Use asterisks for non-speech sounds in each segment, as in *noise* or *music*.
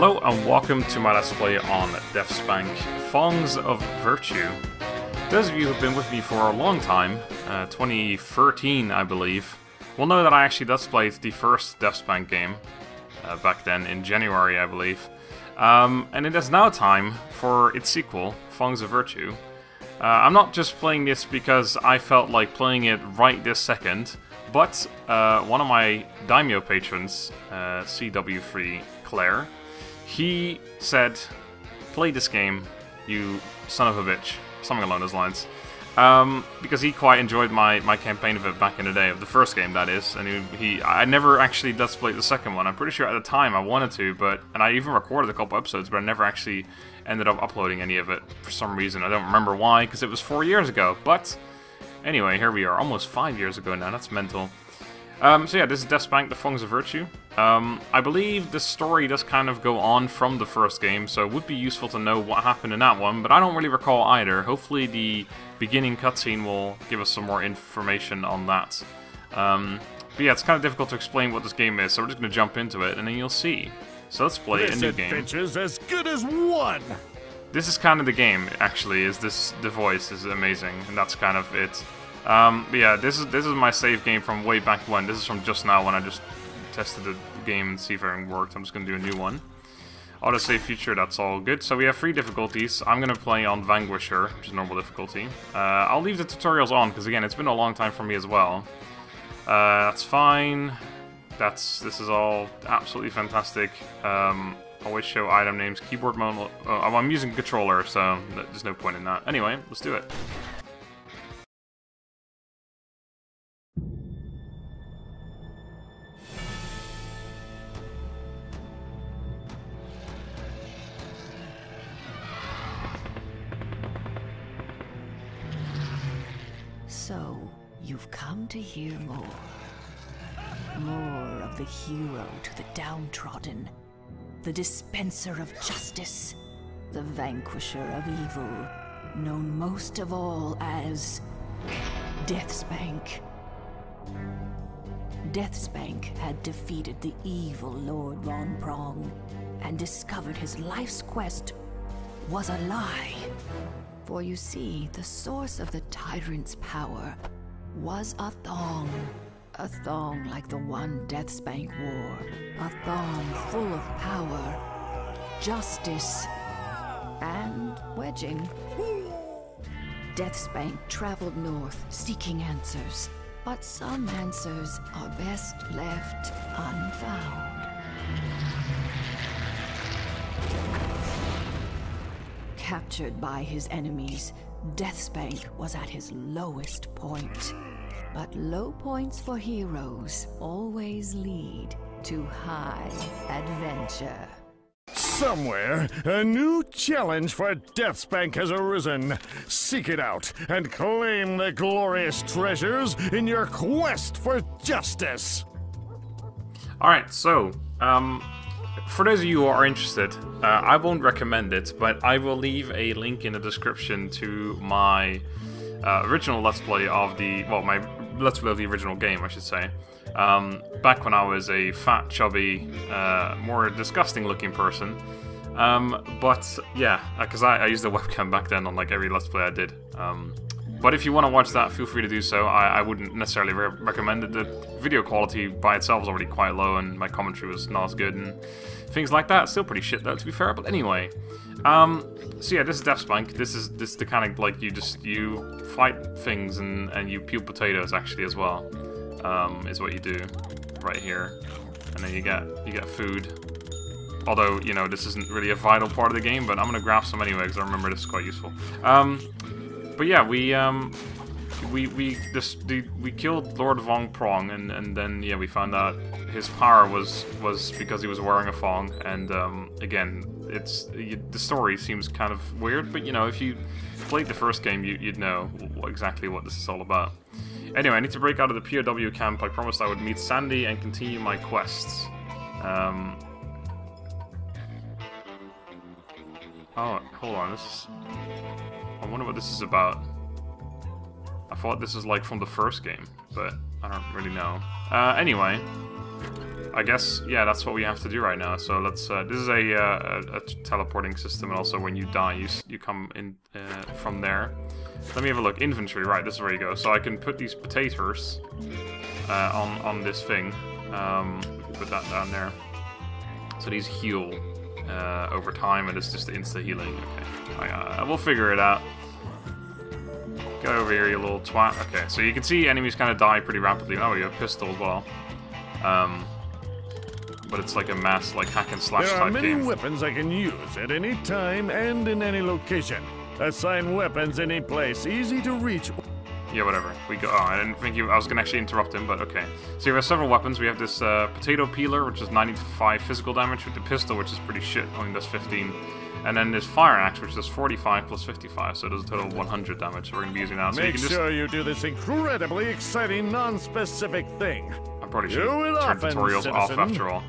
Hello and welcome to my Let's Play on DeathSpank Thongs of Virtue. Those of you who've been with me for a long time, uh, 2013 I believe, will know that I actually Let's played the first DeathSpank game, uh, back then in January I believe. Um, and it is now time for its sequel, Thongs of Virtue. Uh, I'm not just playing this because I felt like playing it right this second, but uh, one of my Daimyo patrons, uh, CW3 Clare, he said, play this game, you son of a bitch. Something along those lines. Um, because he quite enjoyed my, my campaign of it back in the day, of the first game, that is. And he, he I never actually Let's the second one. I'm pretty sure at the time I wanted to, but and I even recorded a couple episodes, but I never actually ended up uploading any of it for some reason. I don't remember why, because it was four years ago. But anyway, here we are, almost five years ago now. That's mental. Um, so yeah, this is DeathSpank, The Thongs of Virtue. Um, I believe the story does kind of go on from the first game, so it would be useful to know what happened in that one, but I don't really recall either. Hopefully the beginning cutscene will give us some more information on that. Um, but yeah, it's kind of difficult to explain what this game is, so we're just going to jump into it, and then you'll see. So let's play this a new game. adventure's as good as one. This is kind of the game, actually, is this, the voice is amazing, and that's kind of it. Um, but yeah, this is this is my save game from way back when. This is from just now when I just tested the game and see if everything worked. I'm just gonna do a new one. Auto save feature, that's all good. So we have three difficulties. I'm gonna play on Vanquisher, which is normal difficulty. Uh, I'll leave the tutorials on because again, it's been a long time for me as well. Uh, that's fine. That's this is all absolutely fantastic. Um, always show item names, keyboard mode. Oh, I'm using controller, so there's no point in that. Anyway, let's do it. So, you've come to hear more. More of the hero to the downtrodden, the dispenser of justice, the vanquisher of evil, known most of all as Deathspank. Deathspank had defeated the evil Lord Von Prong and discovered his life's quest was a lie. For you see, the source of the tyrant's power was a thong. A thong like the one Deathspank wore. A thong full of power, justice, and wedging. Deathspank traveled north seeking answers, but some answers are best left unfound. Captured by his enemies, Deathspank was at his lowest point. But low points for heroes always lead to high adventure. Somewhere, a new challenge for Deathspank has arisen. Seek it out and claim the glorious treasures in your quest for justice. Alright, so, um, for those of you who are interested, uh, I won't recommend it, but I will leave a link in the description to my uh, original Let's Play of the, well, my Let's Play of the original game, I should say. Um, back when I was a fat, chubby, uh, more disgusting looking person. Um, but yeah, because I, I, used a *laughs* webcam back then on like every Let's Play I did. Um, but if you want to watch that, feel free to do so. I, I wouldn't necessarily re recommend it. The video quality by itself is already quite low, and my commentary was not as good, and things like that. Still pretty shit though, to be fair. But anyway, um, so yeah, this is Deathspank. This is this is the kind of like you just you fight things and and you peel potatoes actually as well. Um, is what you do right here, and then you get you get food. Although you know this isn't really a vital part of the game, but I'm gonna grab some anyway because I remember this is quite useful. Um, but yeah, we um, we we this we killed Lord Von Prong, and and then yeah, we found out his power was was because he was wearing a thong. And um, again, it's you, the story seems kind of weird, but you know, if you played the first game, you, would know exactly what this is all about. Anyway, I need to break out of the POW camp. I promised I would meet Sandy and continue my quests. Um, oh, hold on, this is. I wonder what this is about. I thought this is like from the first game, but I don't really know. Uh, anyway, I guess, yeah, that's what we have to do right now. So let's, uh, this is a, uh, a, a teleporting system, and also when you die, you, you come in uh, from there. Let me have a look. Inventory, right, this is where you go. So I can put these potatoes uh, on, on this thing. Um, put that down there. So these heal uh, over time, and it's just insta healing. Okay, I, uh, we'll figure it out. Get over here, you little twat. Okay, so you can see enemies kind of die pretty rapidly. Oh, you have pistol as well. Um, but it's like a mass, like hack and slash There are many game. weapons I can use at any time and in any location. Assign weapons any place, easy to reach. Yeah, whatever. We go. Oh, I didn't think you. I was gonna actually interrupt him, but okay. So we have several weapons. We have this uh, potato peeler, which is 95 physical damage with the pistol, which is pretty shit, only does 15. And then this fire axe, which does 45 plus 55, so it does a total of 100 damage. So we're gonna be using that. So you Make can just. sure you do this incredibly exciting, non-specific thing. I probably should turn often, tutorials off after all.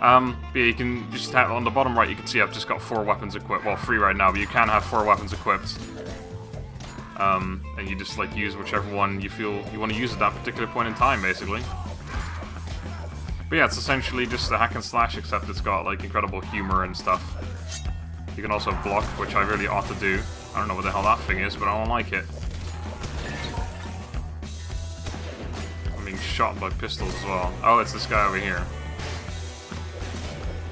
Um, but yeah, you can just have on the bottom right. You can see I've just got four weapons equipped. Well, three right now, but you can have four weapons equipped. Um, and you just like use whichever one you feel you want to use at that particular point in time, basically. But yeah, it's essentially just a hack and slash, except it's got like incredible humor and stuff. You can also block, which I really ought to do. I don't know what the hell that thing is, but I don't like it. I'm being shot by pistols as well. Oh, it's this guy over here.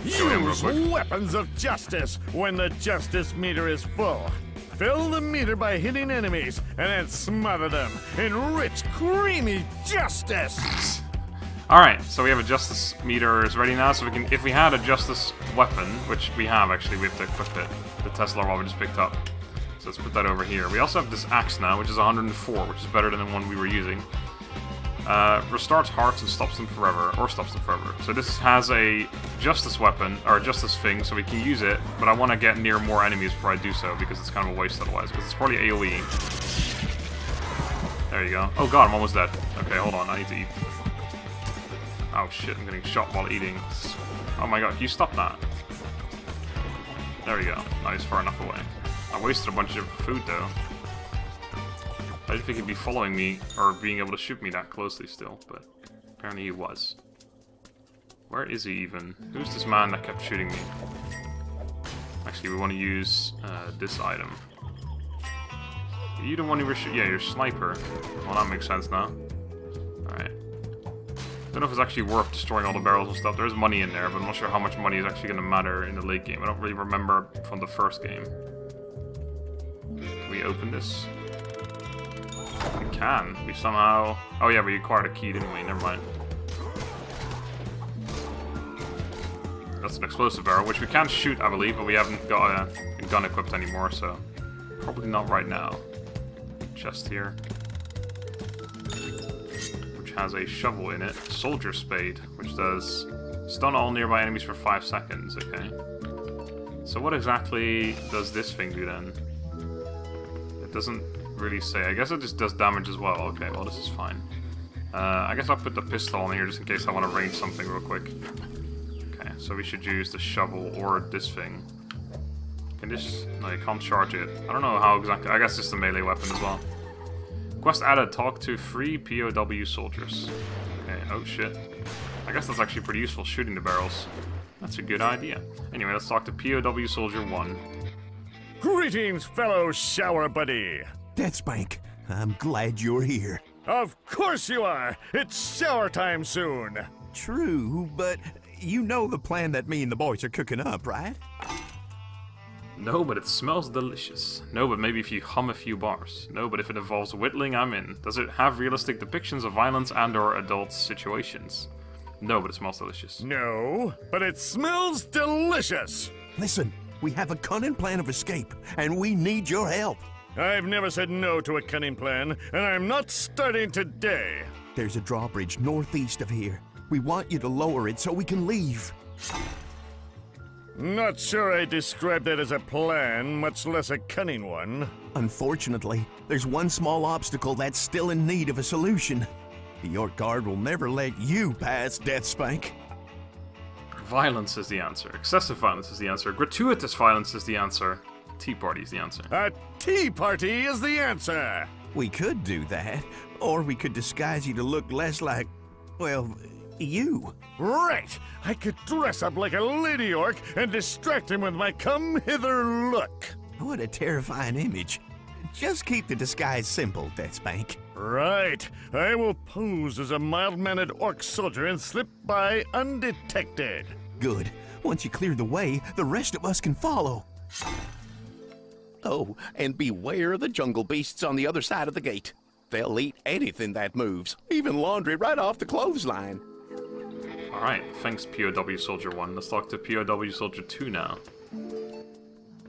Kill him real Use weapons of justice when the justice meter is full. Fill the meter by hitting enemies and then smother them in rich, creamy justice. All right, so we have a justice meter is ready now. So we can, if we had a justice weapon, which we have actually, we have to equip it. The Tesla one we just picked up. So let's put that over here. We also have this axe now, which is 104, which is better than the one we were using. Uh, restarts hearts and stops them forever, or stops them forever. So this has a justice weapon, or justice thing, so we can use it, but I want to get near more enemies before I do so, because it's kind of a waste otherwise, because it's probably AoE. There you go. Oh god, I'm almost dead. Okay, hold on, I need to eat. Oh shit, I'm getting shot while eating. Oh my god, can you stop that? There we go. He's far enough away. I wasted a bunch of food though. I didn't think he'd be following me or being able to shoot me that closely still, but apparently he was. Where is he even? Who's this man that kept shooting me? Actually, we want to use uh, this item. You one who were shooting? Yeah, you're sniper. Well, that makes sense now. Alright. Don't know if it's actually worth destroying all the barrels and stuff. There's money in there, but I'm not sure how much money is actually going to matter in the late game. I don't really remember from the first game. Can we open this? We can. We somehow... Oh yeah, we acquired a key, didn't we? Never mind. That's an explosive barrel, which we can shoot, I believe, but we haven't got uh, a, a gun equipped anymore, so... Probably not right now. Chest here. Which has a shovel in it. Soldier Spade, which does stun all nearby enemies for 5 seconds, okay. So what exactly does this thing do then? It doesn't really say. I guess it just does damage as well. Okay, well this is fine. Uh, I guess I'll put the pistol on here just in case I want to range something real quick. Okay, so we should use the shovel or this thing. Can this... No, you can't charge it. I don't know how exactly... I guess it's a melee weapon as well. Quest added, talk to three POW soldiers. Okay, oh shit. I guess that's actually pretty useful, shooting the barrels. That's a good idea. Anyway, let's talk to POW Soldier 1. Greetings, fellow shower buddy. Deathspank, I'm glad you're here. Of course you are. It's shower time soon. True, but you know the plan that me and the boys are cooking up, right? No, but it smells delicious. No, but maybe if you hum a few bars. No, but if it involves whittling, I'm in. Does it have realistic depictions of violence and or adult situations? No, but it smells delicious. No, but it smells delicious. Listen, we have a cunning plan of escape, and we need your help. I've never said no to a cunning plan, and I'm not starting today. There's a drawbridge northeast of here. We want you to lower it so we can leave. Not sure I described that as a plan, much less a cunning one. Unfortunately, there's one small obstacle that's still in need of a solution. The Orc Guard will never let you pass, Deathspank. Violence is the answer. Excessive violence is the answer. Gratuitous violence is the answer. Tea party is the answer. A tea party is the answer. We could do that, or we could disguise you to look less like, well, You. Right! I could dress up like a lady orc and distract him with my come hither look. What a terrifying image. Just keep the disguise simple, Deathspank. Right. I will pose as a mild mannered orc soldier and slip by undetected. Good. Once you clear the way, the rest of us can follow. Oh, and beware of the jungle beasts on the other side of the gate. They'll eat anything that moves, even laundry right off the clothesline. Alright, thanks POW Soldier 1. Let's talk to POW Soldier 2 now.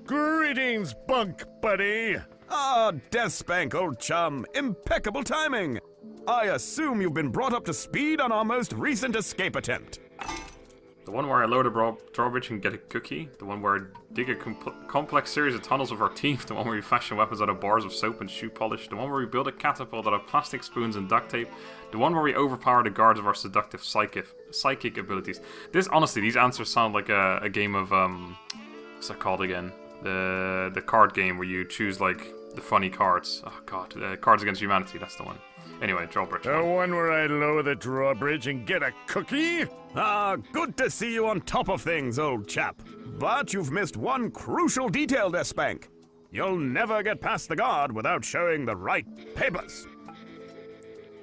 Greetings, bunk buddy. Ah, Deathspank, old chum. Impeccable timing. I assume you've been brought up to speed on our most recent escape attempt. The one where I load a drawbridge and get a cookie. The one where I dig a compl- complex series of tunnels with our teeth. *laughs* The one where we fashion weapons out of bars of soap and shoe polish. The one where we build a catapult out of plastic spoons and duct tape. The one where we overpower the guards of our seductive psychic psychic abilities. This honestly, these answers sound like a, a game of um, what's that called again? The the card game where you choose like the funny cards. Oh god, uh, Cards Against Humanity. That's the one. Anyway, drawbridge. The one where I lower the drawbridge and get a cookie? Ah, good to see you on top of things, old chap. But you've missed one crucial detail, Deathspank. You'll never get past the guard without showing the right papers.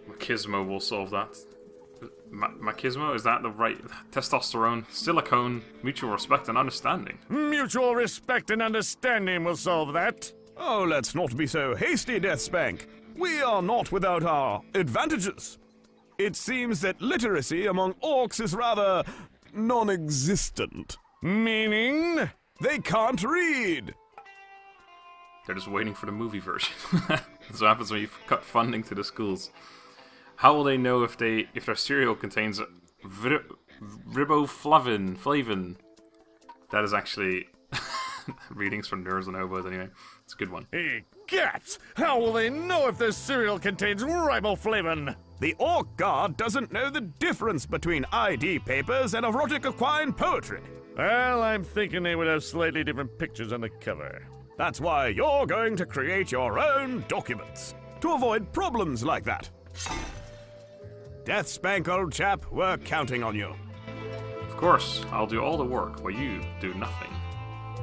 Machismo will solve that. Ma- machismo is that the right testosterone, silicone, mutual respect and understanding. Mutual respect and understanding will solve that. Oh, let's not be so hasty, Deathspank. We are not without our advantages. It seems that literacy among orcs is rather non existent. Meaning? They can't read. They're just waiting for the movie version. *laughs* That's what happens when you cut funding to the schools. How will they know if they if their cereal contains vir- riboflavin? Flavin. That is actually *laughs* readings from nerds and hobos. Anyway, it's a good one. Hey, cats! How will they know if this cereal contains riboflavin? The Orc Guard doesn't know the difference between ID papers and erotic equine poetry. Well, I'm thinking they would have slightly different pictures on the cover. That's why you're going to create your own documents to avoid problems like that. Deathspank, old chap, we're counting on you. Of course, I'll do all the work while you do nothing.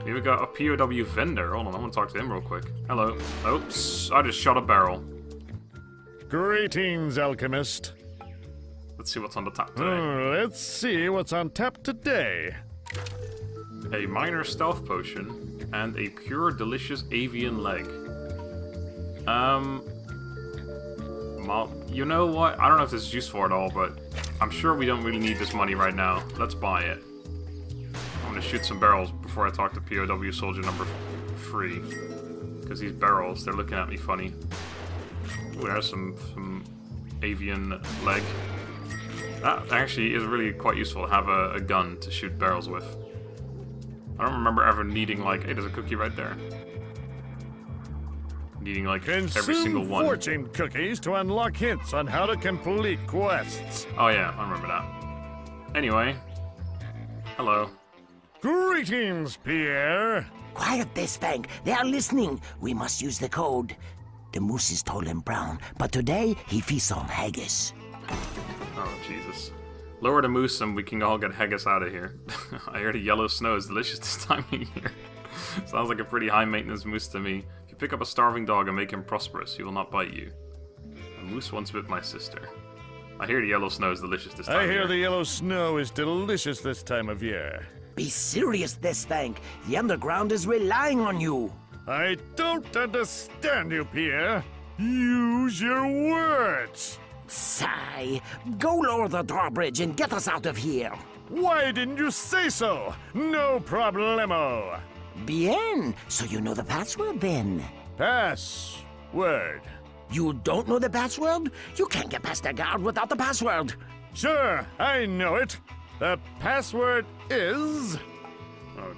Here we got a POW vendor. Hold on, I want to talk to him real quick. Hello. Oops, I just shot a barrel. Greetings, alchemist. Let's see what's on the top today. Hmm, let's see what's on tap today. A minor stealth potion and a pure delicious avian leg. Um, well, you know what? I don't know if this is useful at all, but I'm sure we don't really need this money right now. Let's buy it. I'm gonna shoot some barrels before I talk to POW soldier number three. Because these barrels, they're looking at me funny. Ooh, there's some, some avian leg. That actually is really quite useful to have a, a gun to shoot barrels with. I don't remember ever needing like, hey, there's a cookie right there. Needing like every single one. fortune cookies to unlock hints on how to complete quests. Oh yeah, I remember that. Anyway, hello. Greetings, Pierre. Quiet, Deathspank. They are listening. We must use the code. The moose is tall and brown, but today he feasts on haggis. Oh Jesus. Lower the moose and we can all get haggis out of here. *laughs* I hear the yellow snow is delicious this time of year. *laughs* Sounds like a pretty high maintenance moose to me. If you pick up a starving dog and make him prosperous, he will not bite you. A moose once bit my sister. I hear the yellow snow is delicious this time I of hear year. the yellow snow is delicious this time of year. Be serious, Deathspank. The underground is relying on you. I don't understand you, Pierre. Use your words. Sigh. Go lower the drawbridge and get us out of here. Why didn't you say so? No problemo. Bien. So you know the password then? Pass. Word. You don't know the password? You can't get past the guard without the password. Sure, I know it. The password is. Oh,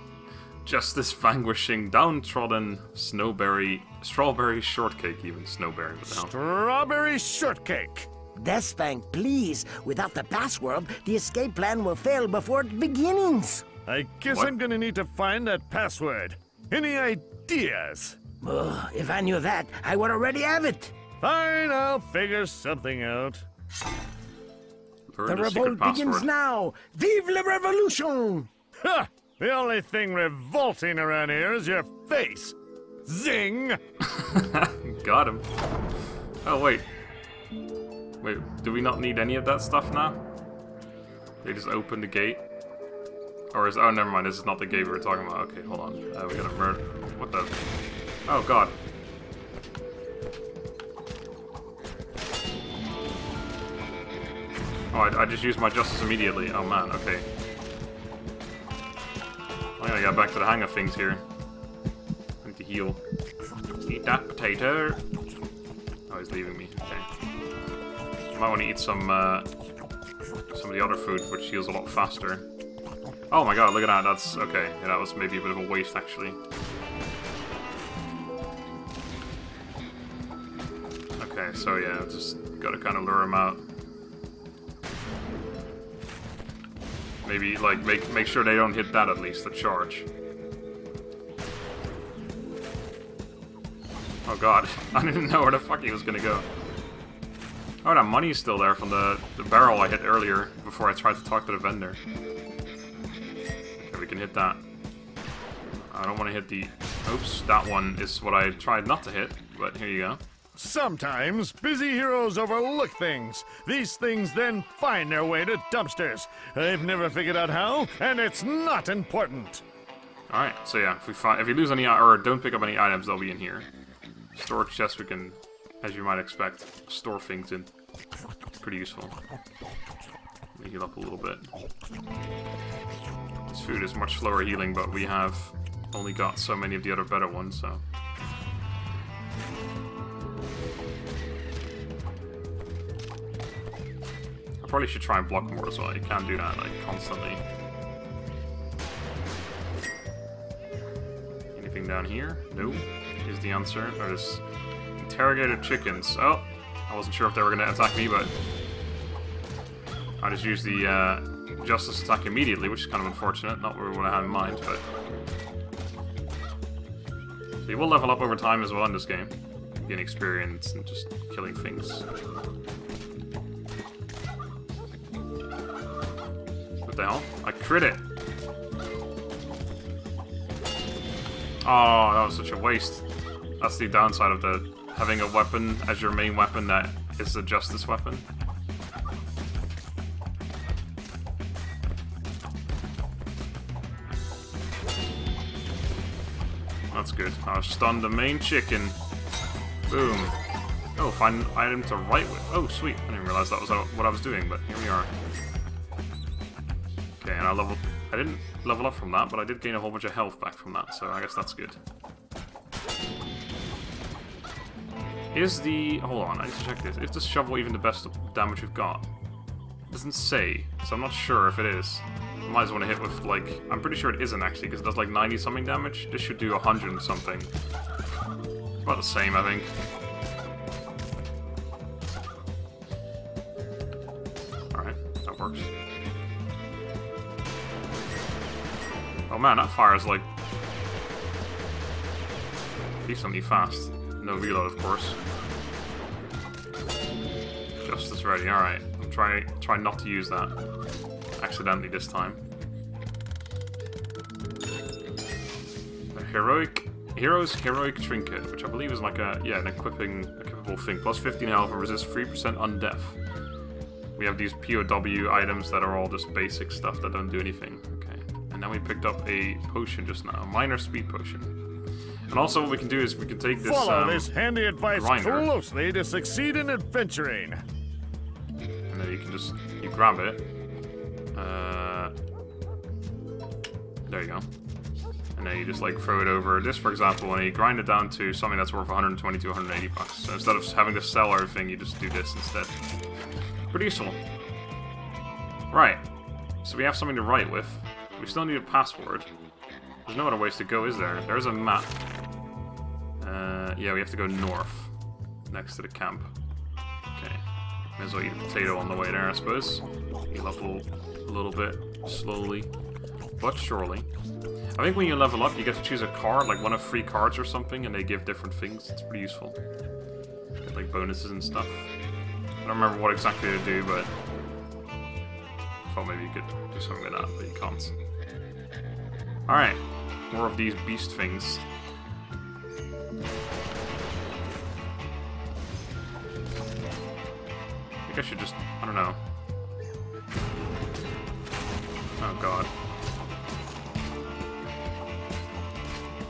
Justice vanquishing downtrodden snowberry strawberry shortcake even snowberry what the? Strawberry shortcake. Deathspank, please. Without the password, the escape plan will fail before it begins. I guess What? I'm gonna need to find that password. Any ideas? Ugh, if I knew that, I would already have it. Fine, I'll figure something out. Learn The the revolt begins password. now. Vive la revolution! Ha! The only thing revolting around here is your face. Zing! *laughs* Got him. Oh, wait. Wait, do we not need any of that stuff now? They just opened the gate? Or is... Oh, never mind. This is not the gate we were talking about. Okay, hold on. Uh, we gotta murder... What the... Oh, God. Oh, I, I just used my justice immediately. Oh, man. Okay. I gotta get back to the hang of things here. I need to heal. Eat that potato. Oh, he's leaving me. Okay. Might want to eat some, uh, some of the other food, which heals a lot faster. Oh my god, look at that. That's okay. Yeah, that was maybe a bit of a waste, actually. Okay, so yeah, just gotta kind of lure him out. Maybe, like, make make sure they don't hit that at least, the charge. Oh god, *laughs* I didn't know where the fuck he was gonna go. Oh, that money's still there from the, the barrel I hit earlier before I tried to talk to the vendor. Okay, we can hit that. I don't want to hit the... Oops, that one is what I tried not to hit, but here you go. Sometimes busy heroes overlook things. These things then find their way to dumpsters. I've never figured out how, and it's not important. Alright, so yeah, if we find if we lose any or don't pick up any items, they'll be in here. Storage chest we can, as you might expect, store things in. It's pretty useful. Let me heal up a little bit. This food is much slower healing, but we have only got so many of the other better ones, so. Probably should try and block more as well. You can't do that like constantly. Anything down here? No. Is the answer. There's interrogated chickens. Oh, I wasn't sure if they were going to attack me, but I just used the uh, justice attack immediately, which is kind of unfortunate. Not what I had in mind, but so you will level up over time as well in this game, gain experience and just killing things. What the hell? I crit it. Oh, that was such a waste. That's the downside of the having a weapon as your main weapon that is a justice weapon. That's good. I've stunned the main chicken. Boom. Oh, find an item to write with. Oh, sweet. I didn't realize that was what I was doing, but here we are. And I leveled... I didn't level up from that, but I did gain a whole bunch of health back from that, so I guess that's good. Is the... Hold on, I need to check this. Is the shovel even the best damage we've got? It doesn't say, so I'm not sure if it is. Might as well hit with, like... I'm pretty sure it isn't, actually, because it does, like, 90-something damage. This should do 100 something. About the same, I think. Man, that fires like decently fast. No reload, of course. Justice ready. All right, I'm trying try not to use that accidentally this time. The heroic hero's heroic trinket, which I believe is like a yeah an equipping equipable thing. Plus 15 health and resist 3% undeath. We have these POW items that are all just basic stuff that don't do anything. Okay. And then we picked up a potion just now, a minor speed potion. And also what we can do is we can take this Follow um, this handy advice grinder. closely to succeed in adventuring. and then you can just you grab it. Uh, there you go. And then you just like throw it over this, for example, and you grind it down to something that's worth 120 to 180 bucks. So instead of having to sell everything, you just do this instead. Pretty useful. Right. So we have something to write with. We still need a password. There's no other ways to go, is there? There's a map. Uh, yeah, we have to go north, next to the camp. Okay. May as well eat a potato on the way there, I suppose. Up a little, bit, slowly, but surely. I think when you level up, you get to choose a card, like one of three cards or something, and they give different things. It's pretty useful. Get, like bonuses and stuff. I don't remember what exactly they do, but I Thought maybe you could do something with that, but you can't. Alright, more of these beast things. I think I should just, I don't know. Oh god.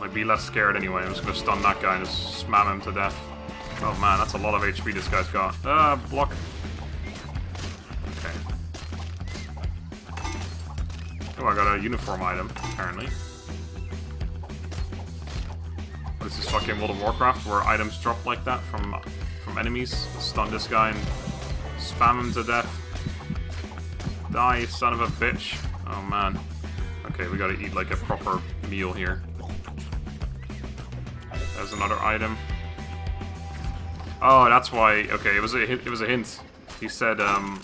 Like, be less scared anyway. I'm just gonna stun that guy and just spam him to death. Oh man, that's a lot of HP this guy's got. Ah, block. Oh, I got a uniform item, apparently. This is fucking World of Warcraft where items drop like that from from enemies? Stun this guy and spam him to death. Die, son of a bitch. Oh man. Okay, we gotta eat like a proper meal here. There's another item. Oh, that's why. Okay, it was a it was a hint. He said um,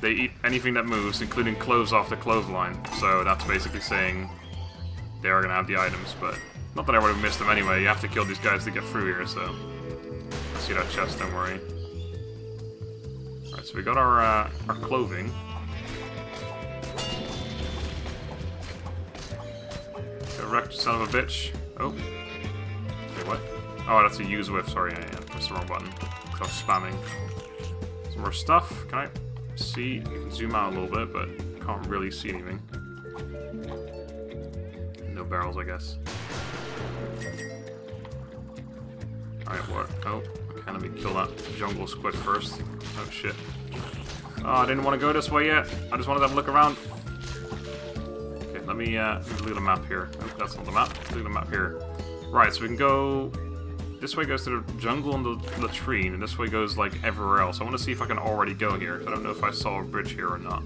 they eat anything that moves, including cloves off the clothesline. So that's basically saying they are gonna have the items, but not that I would have missed them anyway. You have to kill these guys to get through here. So I see that chest. Don't worry. Alright, so we got our uh, our clothing. Go wrecked, son of a bitch. Oh. Wait, what? Oh, that's a use with. Sorry, I, pressed the wrong button. Was spamming. Some more stuff. Can I see? You can zoom out a little bit, but can't really see anything. No barrels, I guess. Alright, what? Oh, okay, let me kill that jungle squid first. Oh, shit. Oh, I didn't want to go this way yet. I just wanted to have a look around. Okay, let me, uh, look at the map here. Oh, that's not the map. Let's look at the map here. Right, so we can go... This way goes to the jungle and the latrine, and this way goes, like, everywhere else. I want to see if I can already go here. I don't know if I saw a bridge here or not.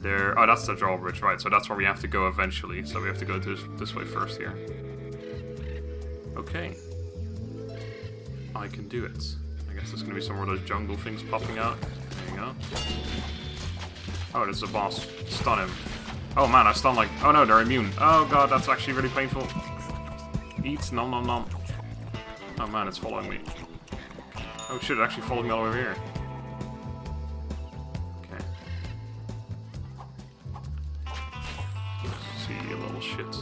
There... Oh, that's the drawbridge, right. So that's where we have to go eventually. So we have to go this, this way first here. Okay. I can do it. I guess there's going to be some more of those jungle things popping out. There you go. Oh, there's a boss. Stun him. Oh man, I stun like... Oh no, they're immune. Oh god, that's actually really painful. Eats, nom nom nom. Oh man, it's following me. Oh shit, it actually followed me all the way over here. Okay. See, a little shit.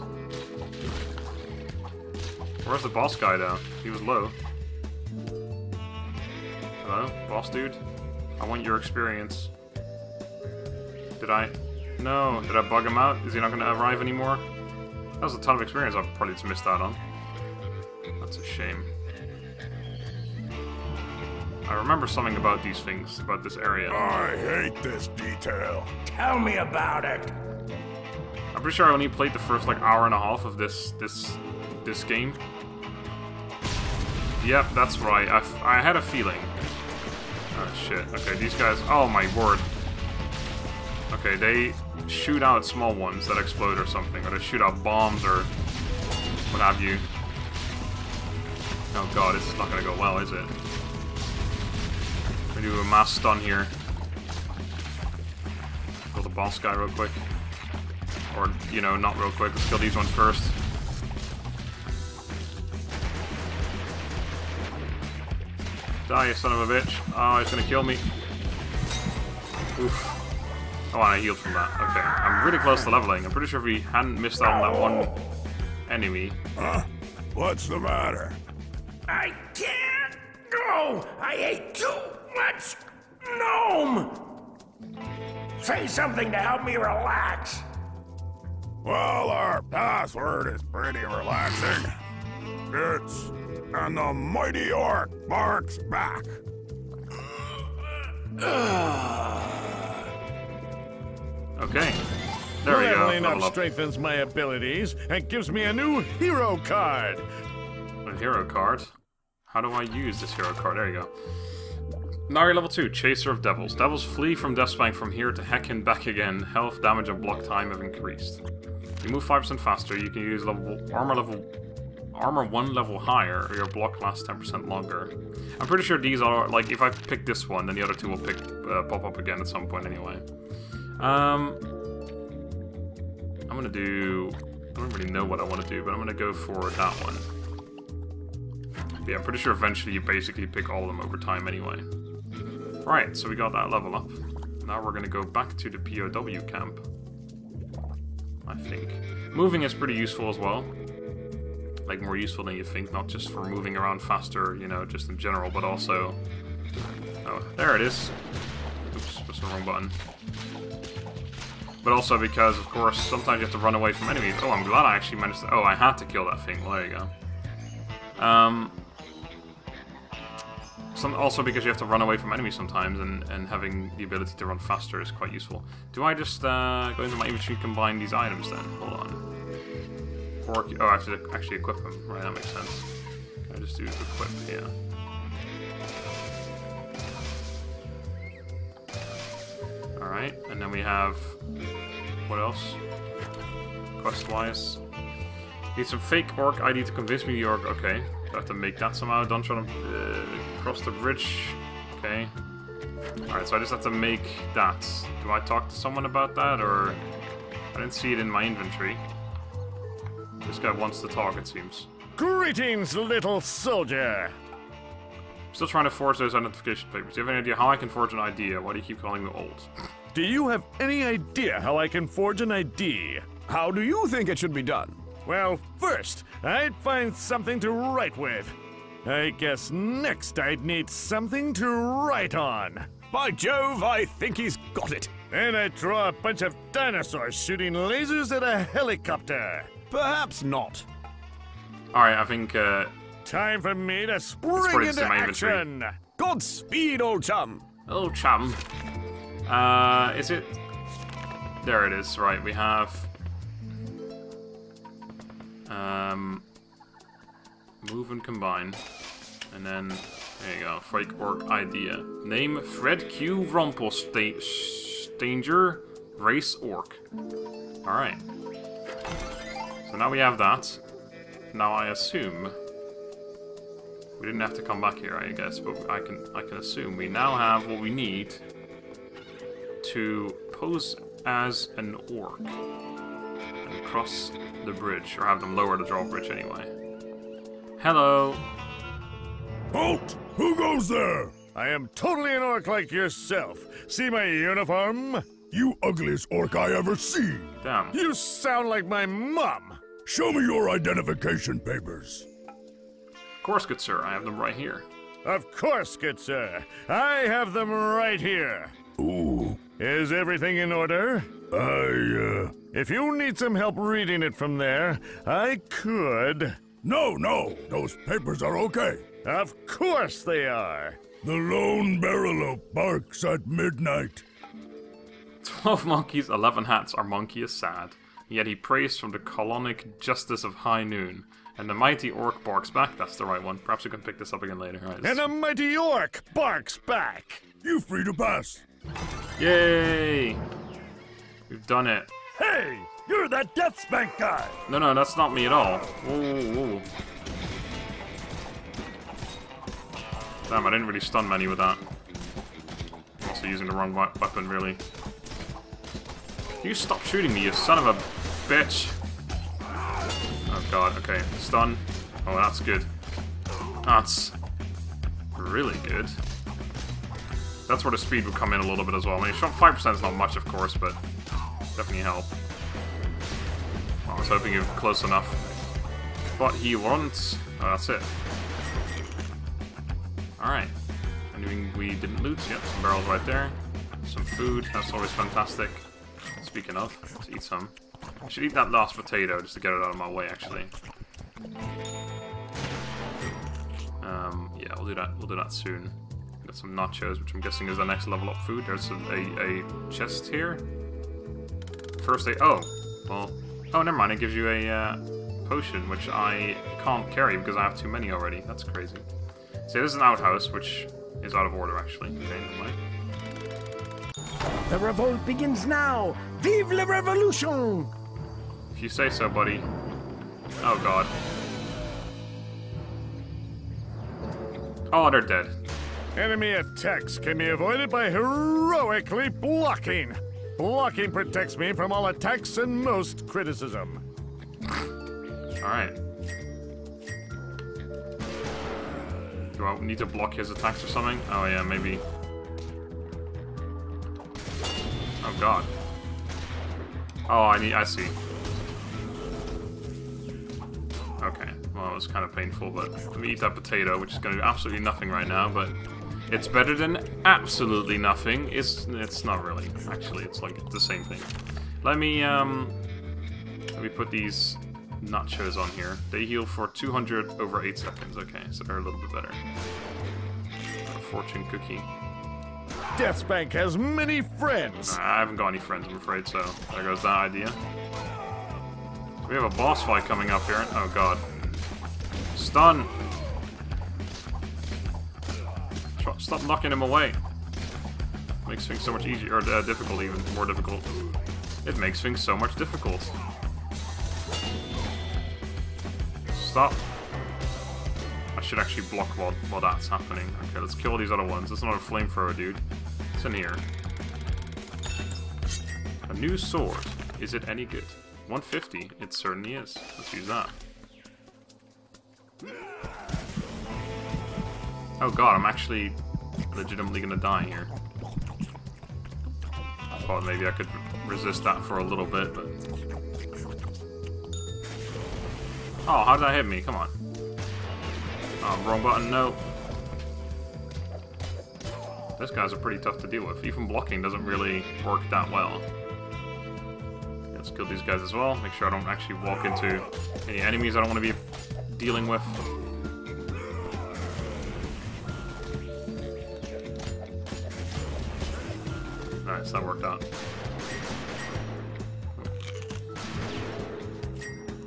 Where's the boss guy though? He was low. Hello? Boss dude? I want your experience. Did I... No, did I bug him out? Is he not going to arrive anymore? That was a ton of experience I've probably just missed out on. That's a shame. I remember something about these things, about this area. I hate this detail. Tell me about it. I'm pretty sure I only played the first like hour and a half of this this this game. Yep, that's right. I, f- I had a feeling. Oh shit. Okay, these guys. Oh my word. Okay, they shoot out small ones that explode or something, or they shoot out bombs or what have you. Oh god, this is not gonna go well, is it? We do a mass stun here. Kill the boss guy real quick. Or, you know, not real quick. Let's kill these ones first. Die, you son of a bitch. Oh, he's gonna kill me. Oof. Oh, and I healed from that. Okay, I'm really close to leveling. I'm pretty sure if we hadn't missed out on that one enemy. Huh? What's the matter? I can't go. I ate too much gnome. Say something to help me relax. Well, our password is pretty relaxing. It's and the mighty orc barks back. *sighs* Okay. There we go. Leveling up Level up. strengthens my abilities and gives me a new hero card. A hero card. How do I use this hero card? There you go. Nari level 2, Chaser of Devils. Devils flee from Deathspank from here to heck and back again. Health, damage, and block time have increased. You move 5% faster, you can use level armor level armor one level higher, or your block lasts 10% longer. I'm pretty sure these are, like, if I pick this one, then the other two will pick uh, pop up again at some point anyway. Um, I'm gonna do... I don't really know what I want to do, but I'm gonna go for that one. Yeah, I'm pretty sure eventually you basically pick all of them over time anyway. Right, so we got that level up. now we're gonna go back to the POW camp. I think. Moving is pretty useful as well. Like, more useful than you think, not just for moving around faster, you know, just in general, but also... Oh, there it is. Oops, pressed the wrong button. But also because, of course, sometimes you have to run away from enemies. Oh, I'm glad I actually managed to... Oh, I had to kill that thing. Well, there you go. Um, some, also because you have to run away from enemies sometimes, and, and having the ability to run faster is quite useful. Do I just uh, go into my inventory and combine these items then? Hold on. Or, oh, I have to actually equip them. Right, that makes sense. I just do equip, yeah. Alright, and then we have... What else? Quest-wise. Need some fake orc ID to convince me orc. Okay. Do I have to make that somehow? Don't try to uh, cross the bridge. Okay. Alright, so I just have to make that. Do I talk to someone about that, or... I didn't see it in my inventory. This guy wants to talk, it seems. Greetings, little soldier. Still trying to forge those identification papers. Do you have any idea how I can forge an idea? Why do you keep calling me old? Do you have any idea how I can forge an ID? How do you think it should be done? Well, first, I'd find something to write with. I guess next I'd need something to write on. By Jove, I think he's got it. Then I'd draw a bunch of dinosaurs shooting lasers at a helicopter. Perhaps not. Alright, I think, uh, Time for me to put spring it into my inventory. action. Godspeed, old chum. Old chum. Uh, is it? There it is. Right, we have. Um, move and combine, and then there you go. Fake orc idea. Name Fred Q. Rumpelstanger. Race orc. All right. So now we have that. Now I assume we didn't have to come back here, I guess, but I can I can assume we now have what we need to pose as an orc and cross the bridge, or have them lower the drawbridge anyway. Hello. Halt! Who goes there? I am totally an orc like yourself. See my uniform? You ugliest orc I ever seen. Damn. You sound like my mom. Show me your identification papers. Of course, good sir, I have them right here. Of course, good sir. I have them right here. Ooh, Is everything in order? I, uh... If you need some help reading it from there, I could. No, no, those papers are okay. Of course they are. The lone barrelope barks at midnight. Twelve monkeys, eleven hats, our monkey is sad. Yet he prays from the colonic justice of high noon. And the mighty orc barks back. That's the right one. Perhaps we can pick this up again later. Right, And a mighty orc barks back. You free to pass. Yay! We've done it. Hey, you're that Deathspank guy. No, no, that's not me at all. Whoa, whoa. Damn, I didn't really stun many with that. Also using the wrong weapon, really. You stop shooting me, you son of a bitch? Oh god, okay. Stun. Oh, that's good. That's really good. That's where the speed would come in a little bit as well. I mean, shot 5% is not much, of course, but definitely help. Well, I was hoping you were close enough. But he wants... Oh, that's it. Alright. We, we didn't loot. Yep, some barrels right there. Some food. That's always fantastic. Speaking of, let's eat some. I should eat that last potato just to get it out of my way, actually. Um, yeah, we'll do that. We'll do that soon. Got some nachos, which I'm guessing is the next level up food. There's a, a, a chest here. First aid. Oh, well. Oh, never mind. It gives you a uh, potion, which I can't carry because I have too many already. That's crazy. See, this is an outhouse, which is out of order, actually. Okay. The revolt begins now! Vive la revolution! If you say so, buddy. Oh, God. Oh, they're dead. Enemy attacks can be avoided by heroically blocking. Blocking protects me from all attacks and most criticism. Alright. Do I need to block his attacks or something? Oh, yeah, maybe. Oh god. Oh, I need. I see. Okay. Well, it was kind of painful, but let me eat that potato, which is going to do absolutely nothing right now, but it's better than absolutely nothing. It's it's not really. Actually, it's like the same thing. Let me um let me put these nachos on here. They heal for 200 over 8 seconds. Okay, so they're a little bit better. A fortune cookie. Deathspank has many friends. Nah, I haven't got any friends, I'm afraid, so there goes that idea. We have a boss fight coming up here. Oh god. Stun! Stop knocking him away. Makes things so much easier, or uh, difficult even, more difficult. It makes things so much difficult. Stop. I should actually block while, while that's happening. Okay, let's kill these other ones. That's not a flamethrower, dude. It's in here? A new sword. Is it any good? 150. It certainly is. Let's use that. Oh god, I'm actually legitimately gonna die here. I thought maybe I could resist that for a little bit, but... Oh, how did that hit me? Come on. Oh, wrong button, no. This guys are pretty tough to deal with. Even blocking doesn't really work that well. Let's kill these guys as well. Make sure I don't actually walk into any enemies I don't want to be dealing with. Nice, that worked out.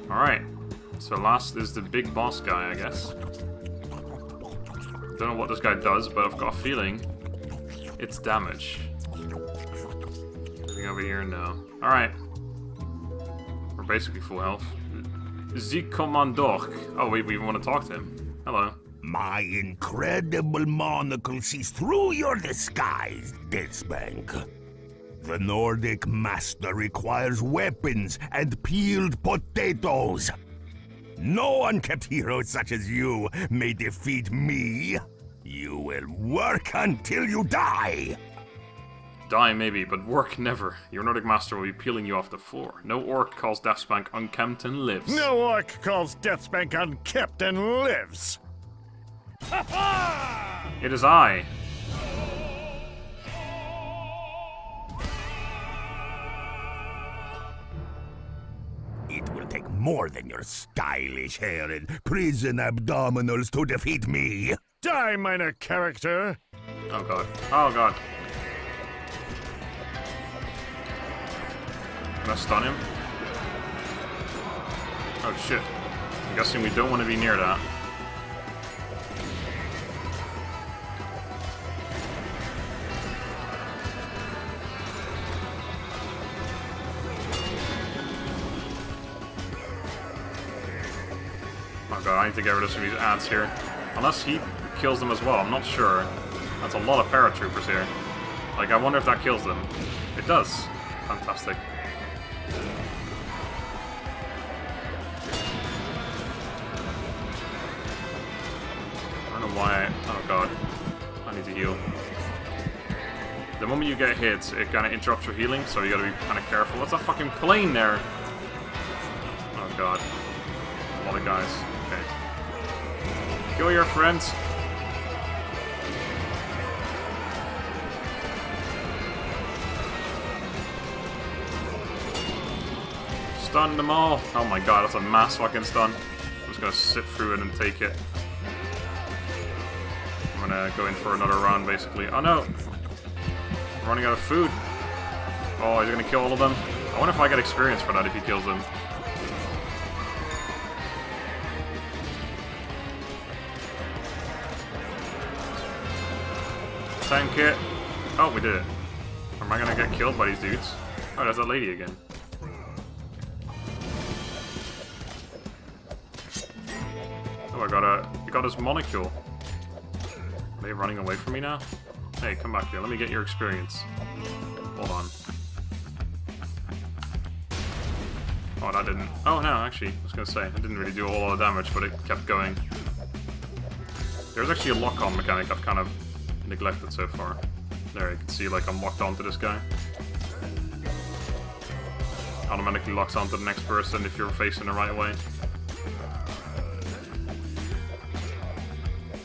Alright, so last is the big boss guy, I guess. Don't know what this guy does, but I've got a feeling it's damage. Moving over here, no. Alright. We're basically full health. The Commandorque. Oh, wait, we want to talk to him. Hello. My incredible monocle sees through your disguise, Deathspank. The Nordic master requires weapons and peeled potatoes. No unkept hero such as you may defeat me. You will work until you die. Die maybe, but work never. Your Nordic master will be peeling you off the floor. No orc calls Deathspank unkempt and lives. No orc calls Deathspank unkempt and lives. It is I. more than your stylish hair and prison abdominals to defeat me. Die, minor character. Oh god. Oh god. Can I stun him? Oh shit. I'm guessing we don't want to be near that. I need to get rid of some of these ants here. Unless he kills them as well, I'm not sure. That's a lot of paratroopers here. Like, I wonder if that kills them. It does. Fantastic. I don't know why. Oh god. I need to heal. The moment you get hit, it kind of interrupts your healing, so you gotta be kind of careful. What's that fucking plane there? Oh god. A lot of guys. Kill your friends. Stun them all. Oh my god, that's a mass fucking stun. I'm just gonna sit through it and take it. I'm gonna go in for another run, basically. Oh no! I'm running out of food. Oh, he's gonna kill all of them. I wonder if I get experience for that if he kills them. Tank it. Oh, we did it. Am I gonna get killed by these dudes? Oh, there's that lady again. Oh, I got a, I got his monocle. Are they running away from me now? Hey, come back here. Let me get your experience. Hold on. Oh, that didn't. Oh no, actually, I was gonna say it didn't really do a whole lot of damage, but it kept going. There's actually a lock-on mechanic I've kind of neglected so far. There, you can see like I'm locked onto this guy. automatically locks onto the next person if you're facing the right way.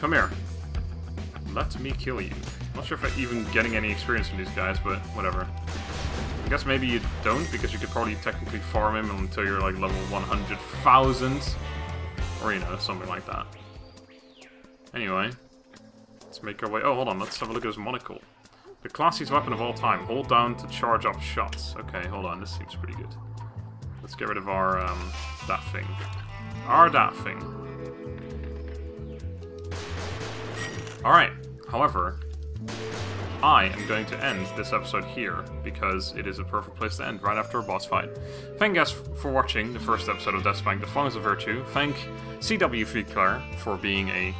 Come here. Let me kill you. Not sure if I'm even getting any experience from these guys, but whatever. I guess maybe you don't, because you could probably technically farm him until you're like level 100,000. Or, you know, something like that. Anyway, let's make our way... Oh, hold on, let's have a look at his monocle. The classiest weapon of all time. Hold down to charge up shots. Okay, hold on, this seems pretty good. Let's get rid of our, um, that thing. Our that thing. Alright, however, I am going to end this episode here, because it is a perfect place to end, right after a boss fight. Thank you guys for watching the first episode of Deathspank, The Thongs of Virtue. Thank CW3 Clare for being a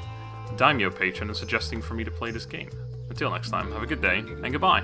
Daimyo patron and suggesting for me to play this game. Until next time, have a good day, and goodbye.